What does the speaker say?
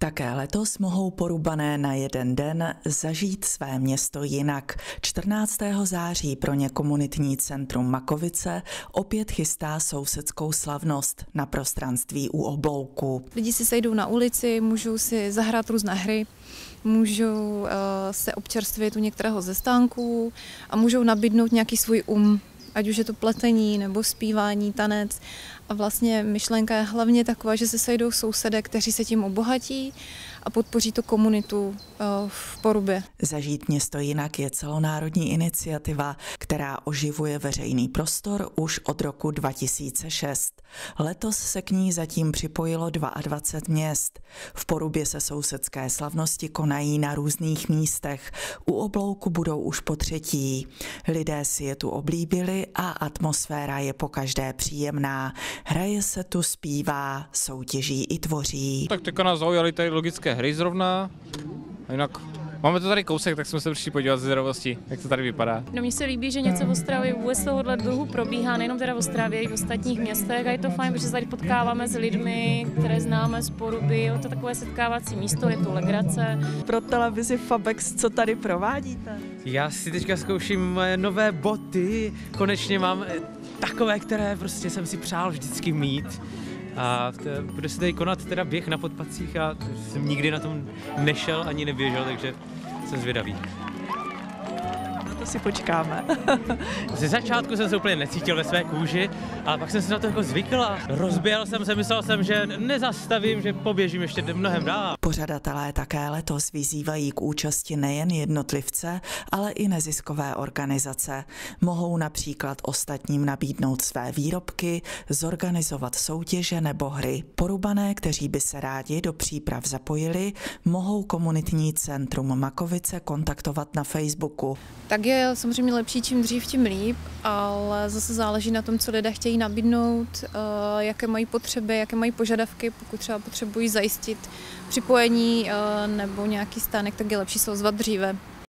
Také letos mohou porubané na jeden den zažít své město jinak. 14. září pro ně komunitní centrum Makovice opět chystá sousedskou slavnost na prostranství u oblouku. Lidi si sejdou na ulici, můžou si zahrát různé hry, můžou uh, se občerstvit u některého ze stánků a můžou nabídnout nějaký svůj um ať už je to pletení nebo zpívání, tanec. A vlastně myšlenka je hlavně taková, že se sejdou sousedé, kteří se tím obohatí a podpoří tu komunitu eh, v Porubě. Zažít město jinak je celonárodní iniciativa, která oživuje veřejný prostor už od roku 2006. Letos se k ní zatím připojilo 22 měst. V Porubě se sousedské slavnosti konají na různých místech. U oblouku budou už po třetí. Lidé si je tu oblíbili a atmosféra je po každé příjemná. Hraje se tu, zpívá, soutěží i tvoří. Tak teďka nás zaujaly tady logické hry zrovna. A jinak Máme to tady kousek, tak jsme se přišli podívat ze zdravosti, jak to tady vypadá. No mně se líbí, že něco v Ostravě vůbec tohohle druhu probíhá, nejenom teda v Ostravě, i v ostatních městech a je to fajn, protože se tady potkáváme s lidmi, které známe z poruby, je to takové setkávací místo, je to legrace. Pro televizi Fabex, co tady provádíte? Já si teďka zkouším moje nové boty, konečně mám takové, které prostě jsem si přál vždycky mít. A bude se tady konat teda běh na podpacích a jsem nikdy na tom nešel ani neběžel, takže jsem zvědavý si počkáme. Ze začátku jsem se úplně necítil ve své kůži, ale pak jsem se na to jako zvykl a rozběl jsem se, myslel jsem, že nezastavím, že poběžím ještě mnohem dál. Pořadatelé také letos vyzývají k účasti nejen jednotlivce, ale i neziskové organizace. Mohou například ostatním nabídnout své výrobky, zorganizovat soutěže nebo hry. Porubané, kteří by se rádi do příprav zapojili, mohou komunitní centrum Makovice kontaktovat na Facebooku. Tak je samozřejmě lepší, čím dřív, tím líp, ale zase záleží na tom, co lidé chtějí nabídnout, eh, jaké mají potřeby, jaké mají požadavky, pokud třeba potřebují zajistit připojení eh, nebo nějaký stánek, tak je lepší se ozvat dříve.